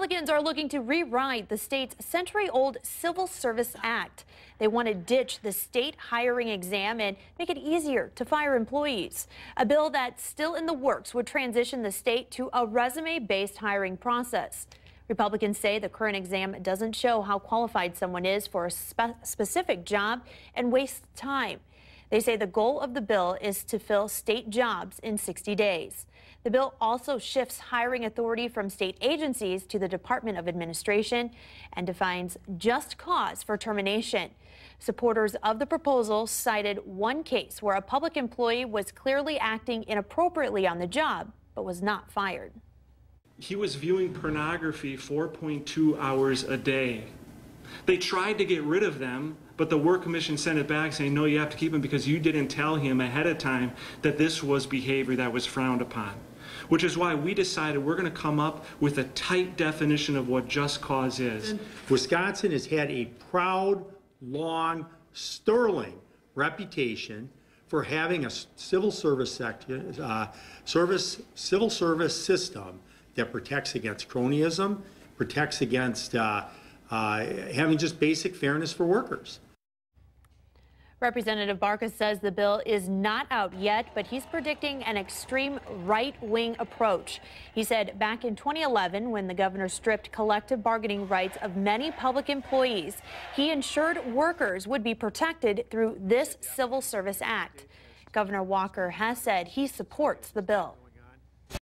Republicans are looking to rewrite the state's century-old Civil Service Act. They want to ditch the state hiring exam and make it easier to fire employees. A bill that's still in the works would transition the state to a resume-based hiring process. Republicans say the current exam doesn't show how qualified someone is for a spe specific job and wastes time. They say the goal of the bill is to fill state jobs in 60 days. The bill also shifts hiring authority from state agencies to the Department of Administration and defines just cause for termination. Supporters of the proposal cited one case where a public employee was clearly acting inappropriately on the job but was not fired. He was viewing pornography 4.2 hours a day. They tried to get rid of them, but the work commission sent it back saying, no, you have to keep him because you didn't tell him ahead of time that this was behavior that was frowned upon. Which is why we decided we're going to come up with a tight definition of what just cause is. Wisconsin has had a proud, long, sterling reputation for having a civil service sector, uh, service, civil service system that protects against cronyism, protects against uh, uh, having just basic fairness for workers. Representative Barca says the bill is not out yet, but he's predicting an extreme right-wing approach. He said back in 2011, when the governor stripped collective bargaining rights of many public employees, he ensured workers would be protected through this Civil Service Act. Governor Walker has said he supports the bill.